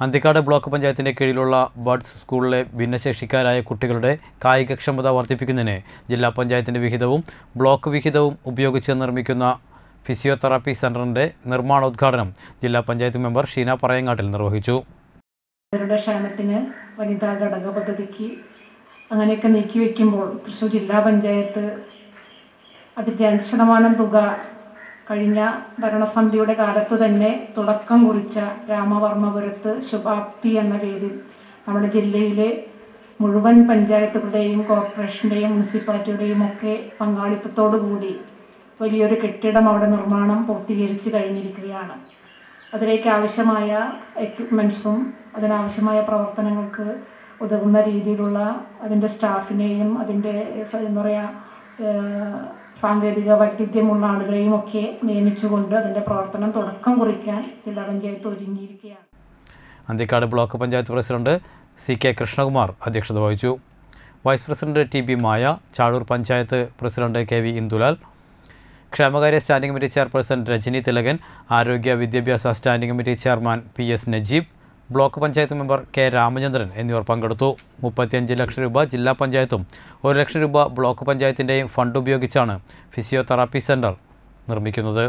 Anthikad block പഞ്ചായത്തിന്റെ കീഴിലുള്ള buds സ്കൂളിലെ ഭിന്നശേഷിക്കാരായ കുട്ടികളുടെ കായികക്ഷമത വർദ്ധിപ്പിക്കുന്നതിന് ജില്ലാ പഞ്ചായത്തിന്റെ വിഹിതവും ബ്ലോക്ക് വിഹിതവും ഉപയോഗിച്ച് നിർമ്മിക്കുന്ന ഫിസിയോതെറാപ്പി സെന്ററിന്റെ നിർമ്മാണോദ്ഘാടനം ജില്ലാ പഞ്ചായത്ത് മെമ്പർ ഷീന പറയങ്ങാട്ടിൽ നിർവഹിച്ചു. അവരുടെ ക്ഷേമത്തിന് വനിതാ ഘടക പദ്ധതിക്ക് അങ്ങനെയൊക്കെ നീക്കി വയ്ക്കുമ്പോൾ തൃശ്ശൂർ ജില്ലാ പഞ്ചായത്ത് അതിന്റെ അഞ്ച് ശതമാനം തുക കഴിഞ്ഞ ഭരണസമിതിയുടെ കാലത്ത് തന്നെ തുടക്കം കുറിച്ച രാമവർമ്മപുരത്ത് ശുഭാപ്തി എന്ന പേരിൽ നമ്മുടെ ജില്ലയിലെ മുഴുവൻ പഞ്ചായത്തുകളുടെയും കോർപ്പറേഷന്റെയും മുനിസിപ്പാലിറ്റിയുടെയും ഒക്കെ പങ്കാളിത്തത്തോടു കൂടി വലിയൊരു കെട്ടിടം അവിടെ നിർമ്മാണം പൂർത്തീകരിച്ച് കഴിഞ്ഞിരിക്കുകയാണ്. അതിലേക്ക് ആവശ്യമായ എക്യുപ്മെൻസും അതിനാവശ്യമായ പ്രവർത്തനങ്ങൾക്ക് ഉതകുന്ന രീതിയിലുള്ള അതിന്റെ സ്റ്റാഫിനെയും അതിന്റെ എന്താ പറയുക സാങ്കേതിക വൈദഗ്ധ്യമുള്ള ആളുകളെയും ഒക്കെ നിയമിച്ചുകൊണ്ട് അതിന്റെ പ്രവർത്തനം തുടക്കം കുറിക്കാൻ ജില്ലാ panchayat ഒരുങ്ങിയിരിക്കുകയാണ്. Anthikkad block panchayat president C K Krishnakumar അധ്യക്ഷത വഹിച്ചു. Vice president T B Maya Chazhoor panchayat president K V Indulal ക്ഷേമകാര്യ standing committee chairperson Rajani Thilakan ആരോഗ്യ വിദ്യാഭ്യാസ standing committee chairman P S Najeeb block panchayat member K Ramachandran എന്നിവർ പങ്കെടുത്തു. മുപ്പത്തിയഞ്ച് ലക്ഷം രൂപ ജില്ലാ പഞ്ചായത്തും ഒരു ലക്ഷം രൂപ ബ്ലോക്ക് പഞ്ചായത്തിന്റെയും ഫണ്ട് ഉപയോഗിച്ചാണ് ഫിസിയോതെറാപ്പി സെന്റർ നിർമ്മിക്കുന്നത്.